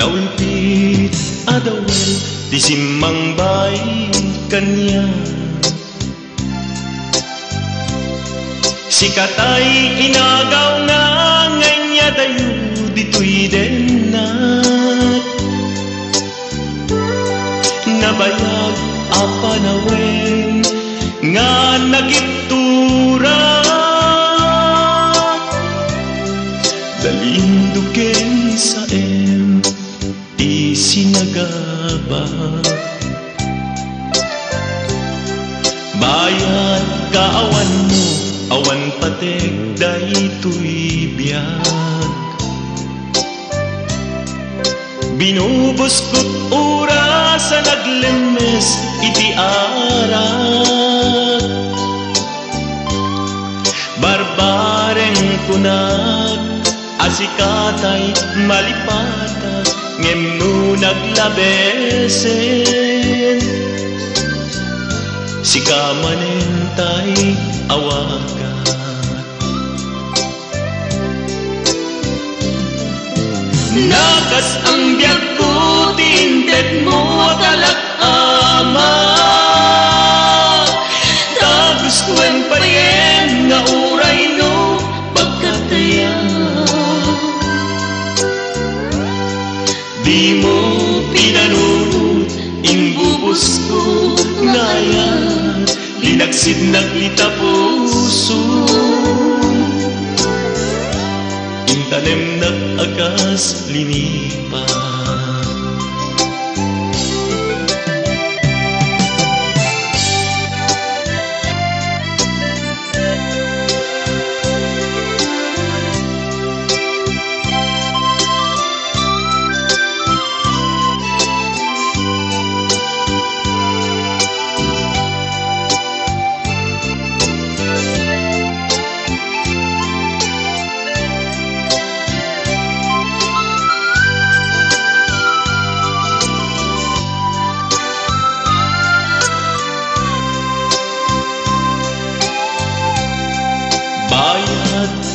Naulpit adawel di simmang bay kanya. Sikatay inagaw na nganya dayo dito'y denat. Nabayag apanawen nga nagiptura Bayad kaawan mo awan patek daytoy biyag Binubos ko't oras sa naglemes iti arat Barbareng kunag asikatay malipata ngem no naglabesen Sikamanentay awagat Nakas ang biyag ko, tinted mo talak ama. Tapos kuen pa rin nga uray no pagkataya. Di mo Linagsid naglita puso. Intanem nag-agas linipa Bayad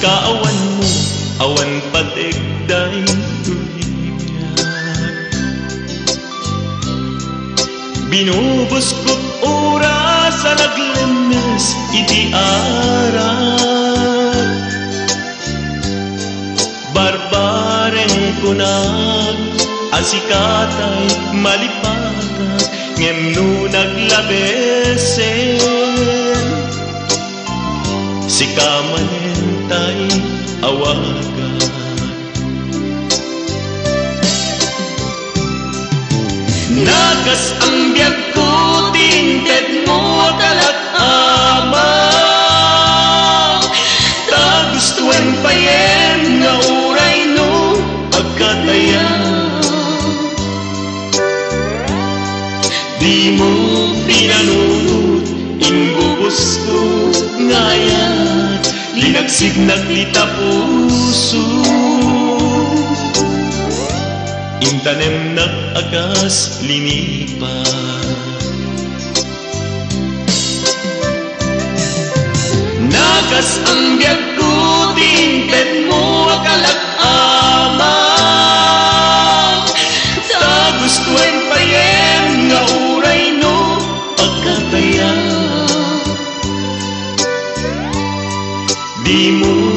kaawan mo, awan patigday tuyag Binubos ko't oras sa naglemes iti arat Barbareng kunag asikatay malipatag ngem no naglabesen Sikamanentay awagan. Nagas ang biyag ko, tinted mo talat ama. Tagustuan pa yen nga uray no pagkataya Di mo pinanunod, imbubos ko ngayon Linagsig naglita puso Intanem nag-agas linipa Nagas ang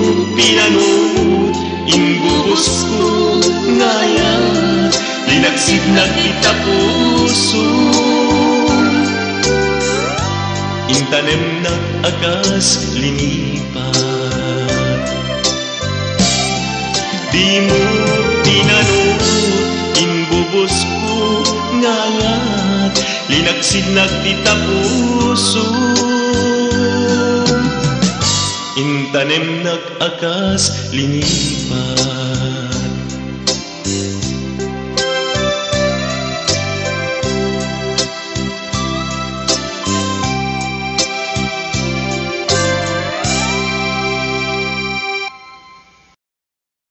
mo pinanunod, imbubos ko ngayon Linagsid na kita puso. Intanem na agas linipa Di mo pinanunod, imbubos ko ngayon Linagsid na kita puso انت نمنك أكاس لنيفا